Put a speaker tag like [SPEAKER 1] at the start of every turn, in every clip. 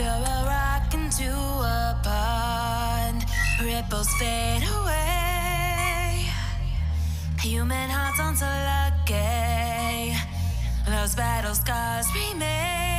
[SPEAKER 1] Throw a rock into a pond, ripples fade away. Human hearts aren't so lucky, those battle scars remain.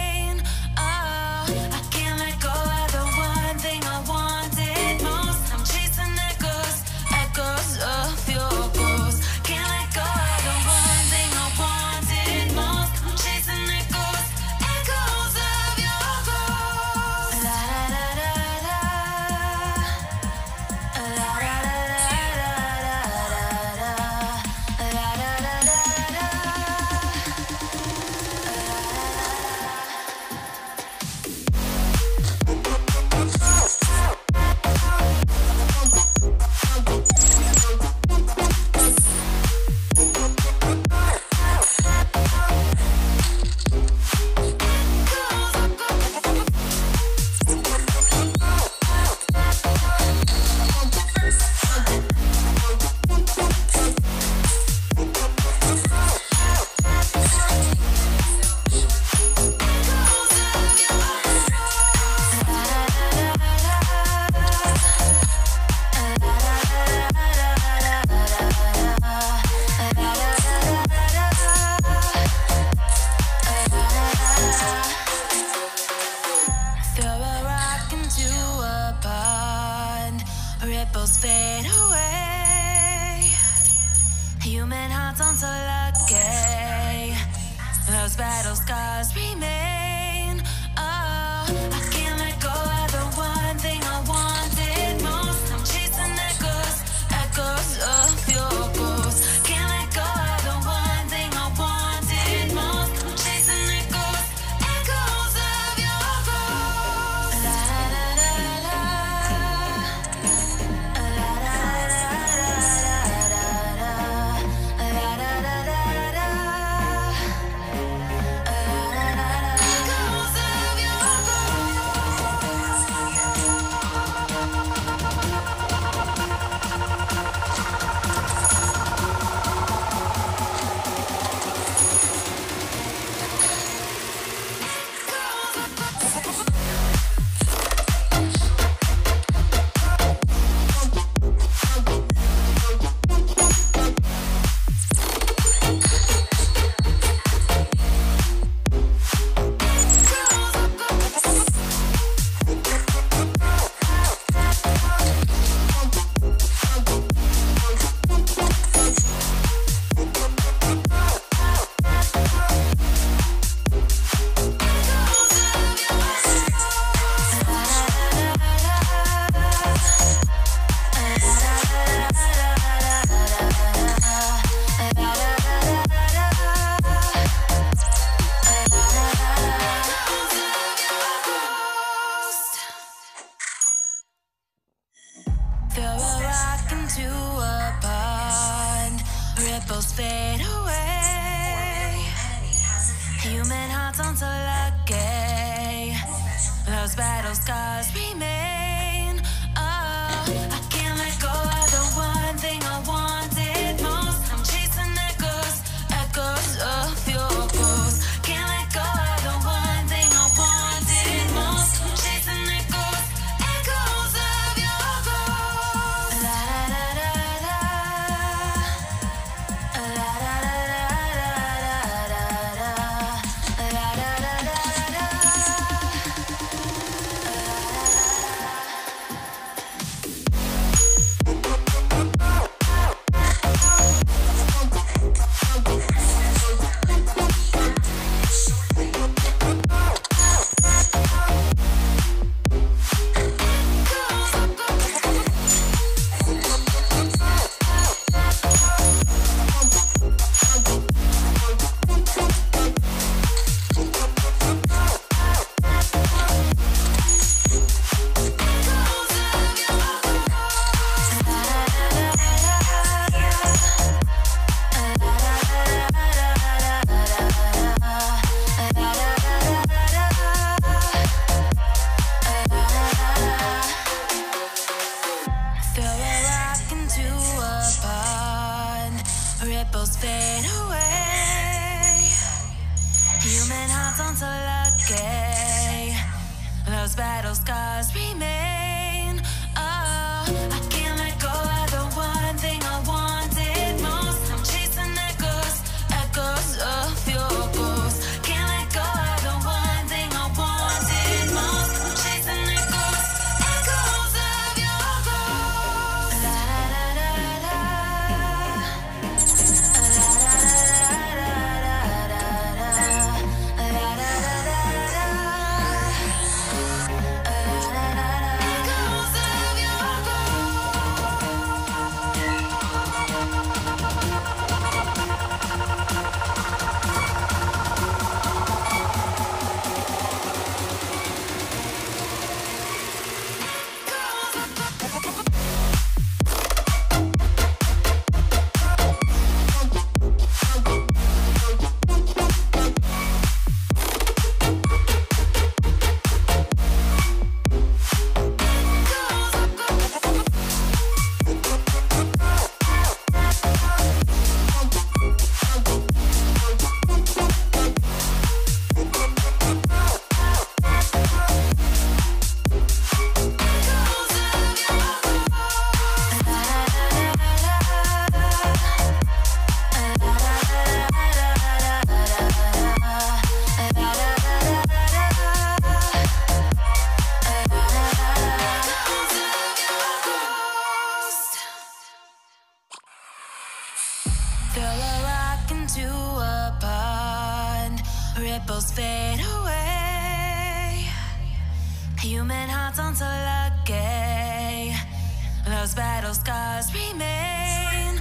[SPEAKER 1] battle scars remain. fade away. Human hearts aren't so lucky. Those battle scars remain. ripples fade away. Human hearts aren't so lucky. Those battle scars remain. fade away. Human hearts aren't so lucky. Those battle scars remain.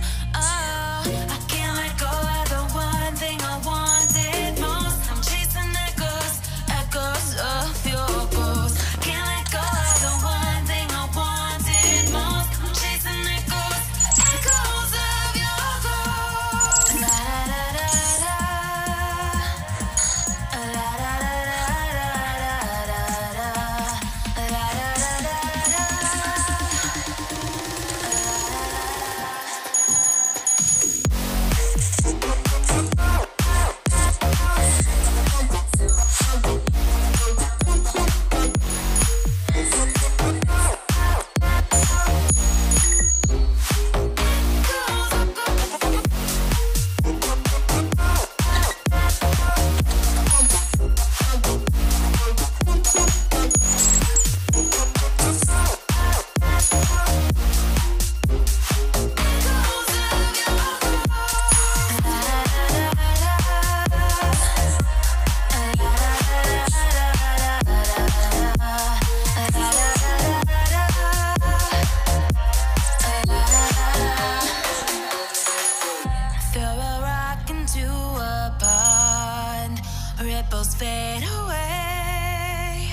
[SPEAKER 1] ripples fade away.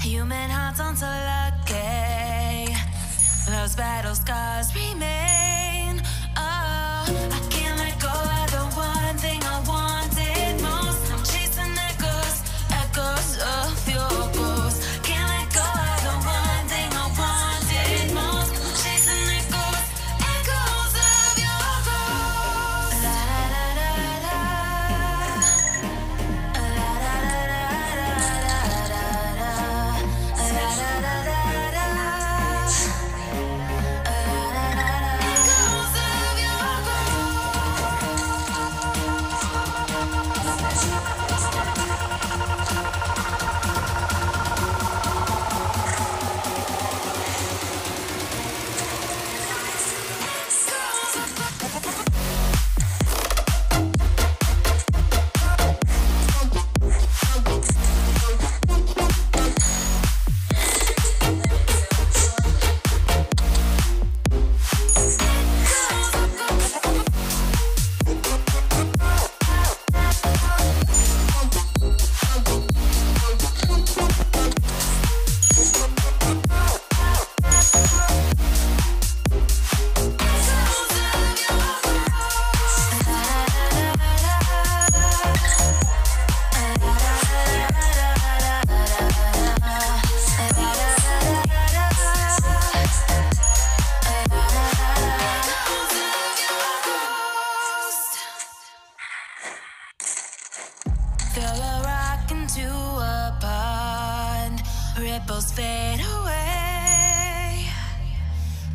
[SPEAKER 1] Human hearts aren't so lucky. Those battle scars remain. Oh, I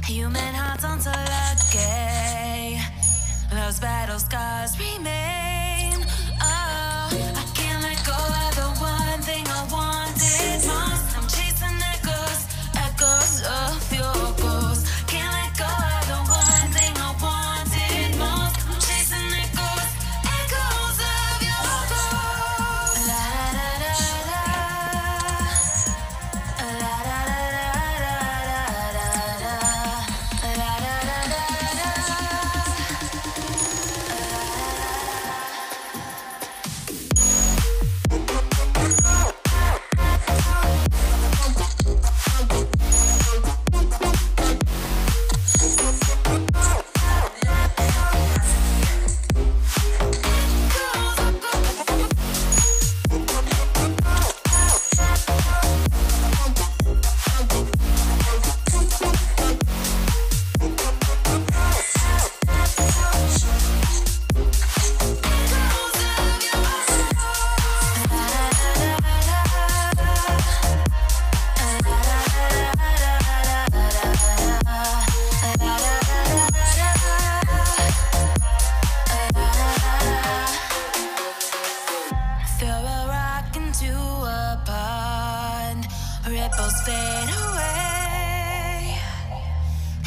[SPEAKER 1] Human hearts on Love's battle scars remain.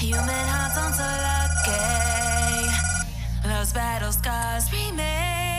[SPEAKER 1] Human hearts aren't so lucky. Those battle scars remain.